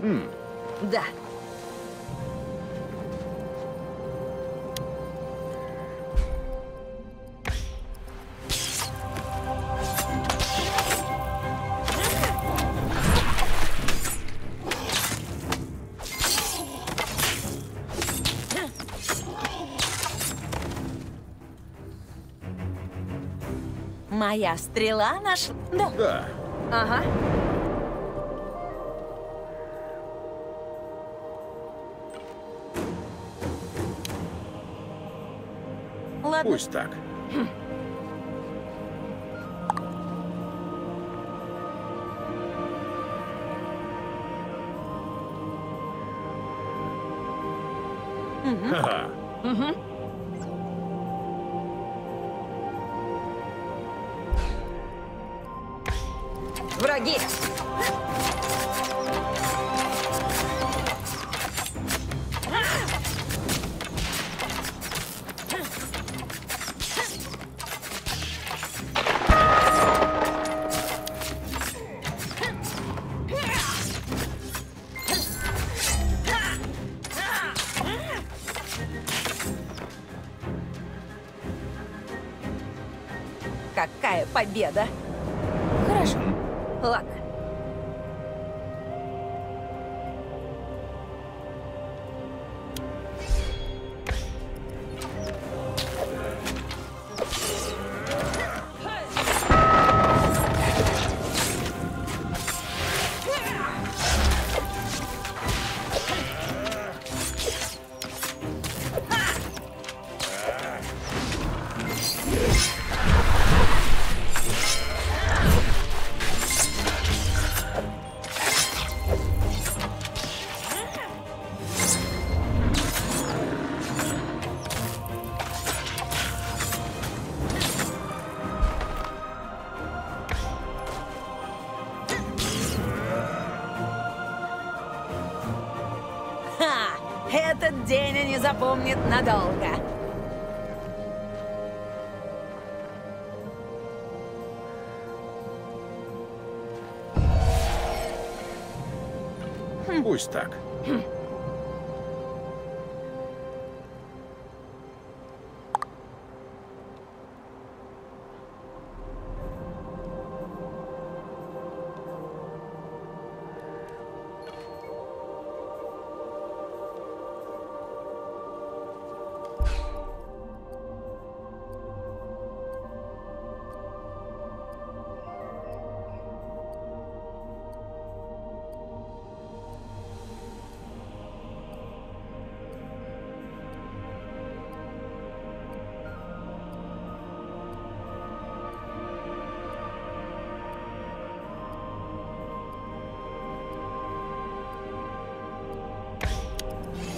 Да. Моя стрела наш... Да. Да. Ага. Ладно. Пусть так. Ха-ха. Враги! Какая победа! Хорошо. Ладно. Ха! Пусть так.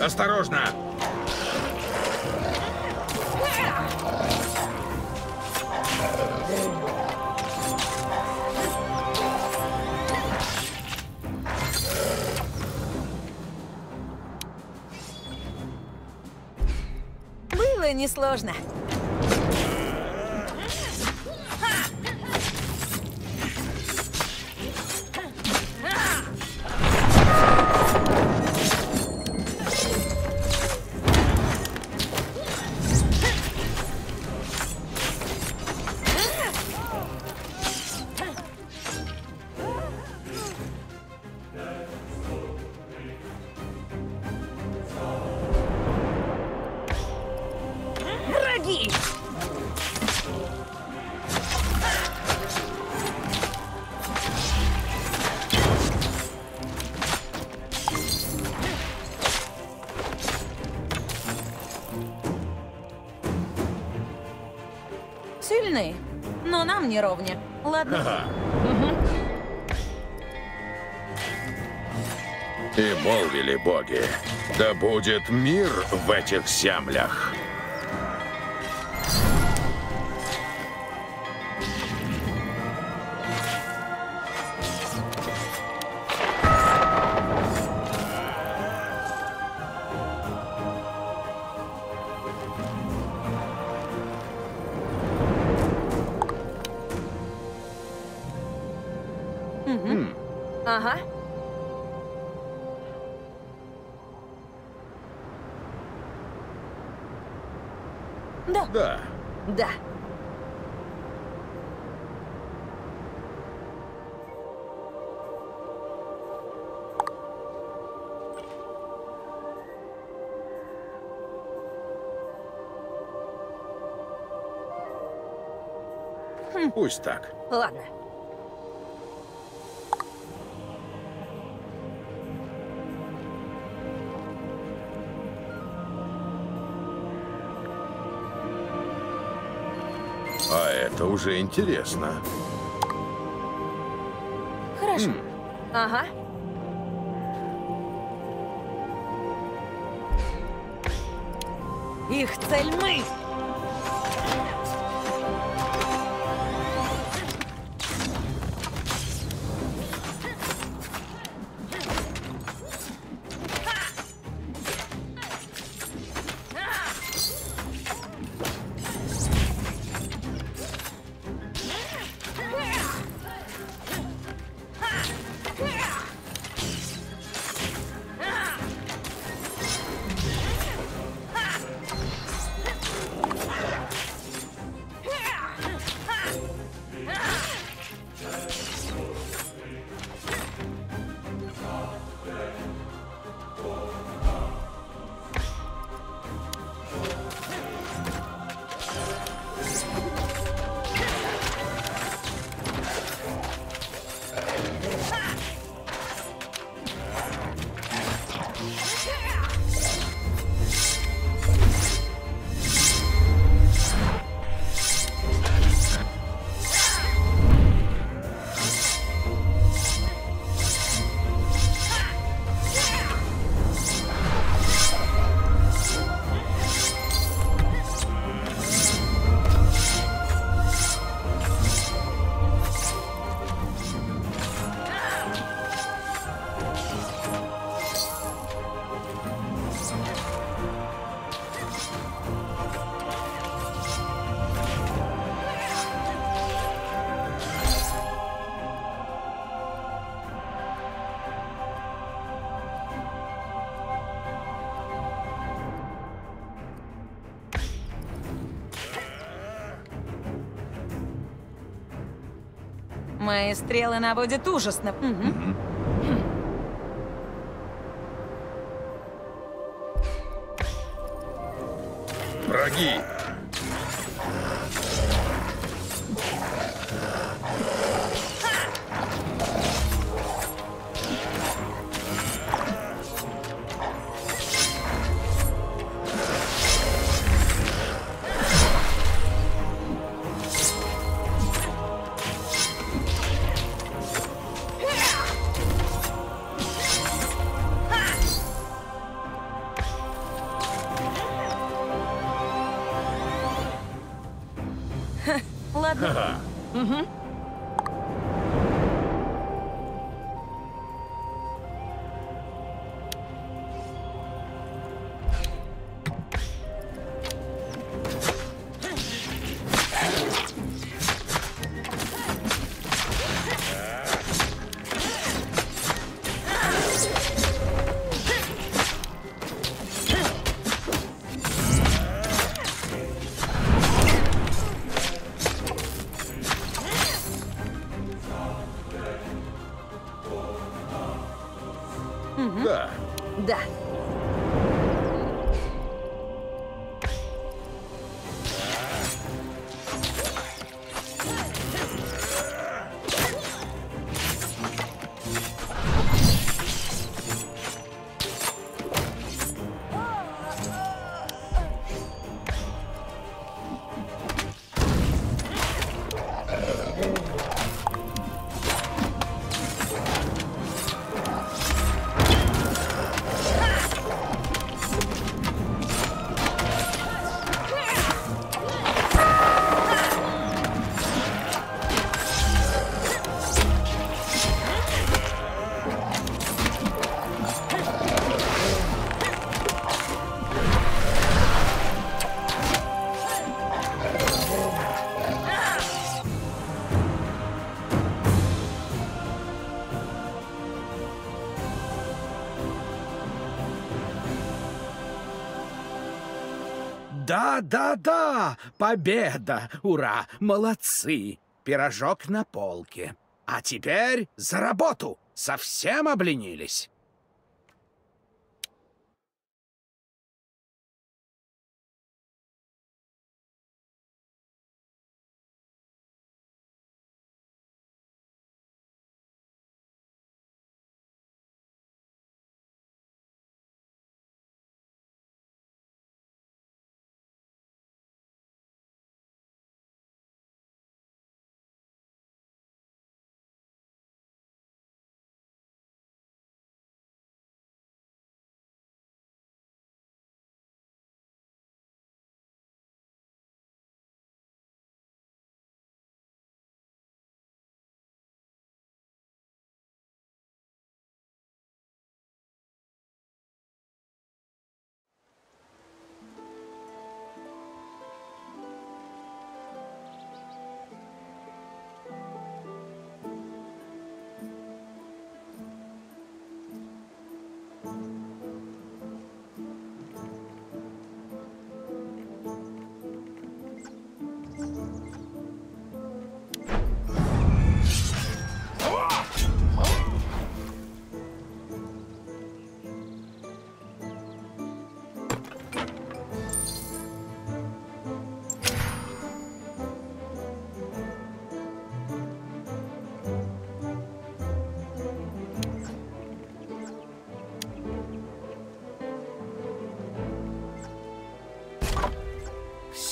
Осторожно! Было несложно. Сильные, но нам не ровня. Ладно. Ага. И молвили боги, да будет мир в этих землях. Ага. Да. Да. Да. Хм. Пусть так. Ладно. Это уже интересно. Хорошо. Ага. Их цель мы. Мои стрелы наводят ужасно. Мгм. Враги! Да, да, да, победа, ура, молодцы. Пирожок на полке. А теперь за работу. Совсем обленились.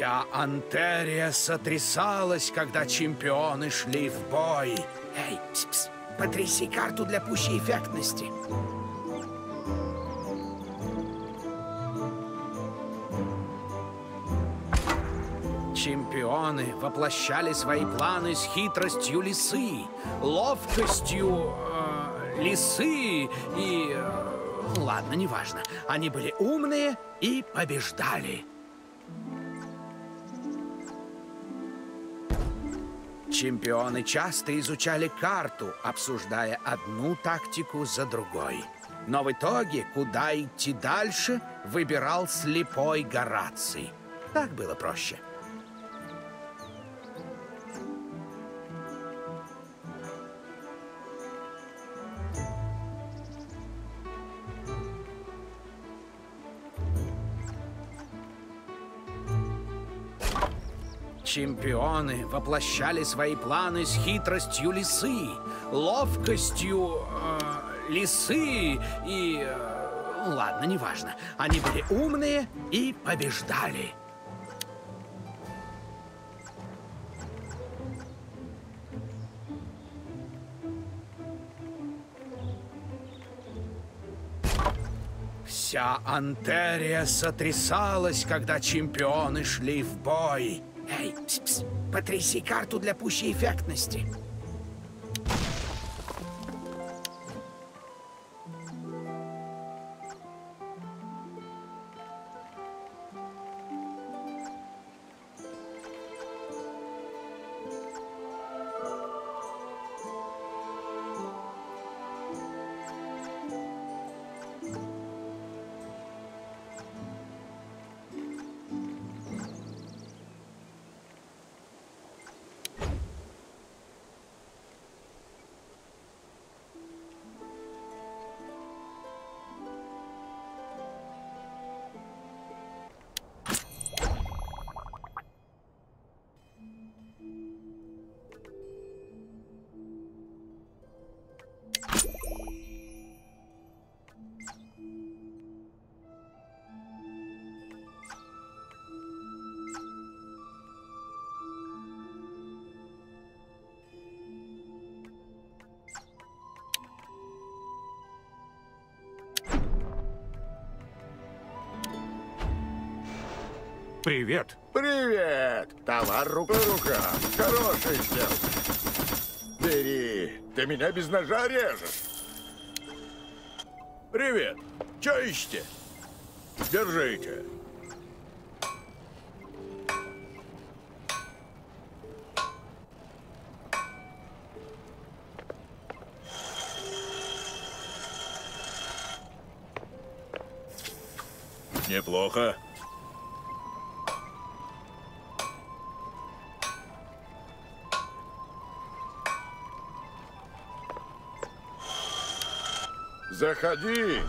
Вся Антерия сотрясалась, когда чемпионы шли в бой. Эй, пс -пс, потряси карту для пущей эффектности. Чемпионы воплощали свои планы с хитростью лисы, ловкостью э, лисы и... Э, ладно, неважно. Они были умные и побеждали. Чемпионы часто изучали карту, обсуждая одну тактику за другой. Но в итоге, куда идти дальше, выбирал слепой Гораций. Так было проще. Чемпионы воплощали свои планы с хитростью лисы, ловкостью э, лисы и... Э, ладно, неважно. Они были умные и побеждали. Вся Антерия сотрясалась, когда чемпионы шли в бой. Эй, пс -пс, потряси карту для пущей эффектности. Привет. Привет! Товар рука рука. Хорошая сделка. Бери. Ты меня без ножа режешь. Привет. Че ищете? Держите. Неплохо. Zé Cadi,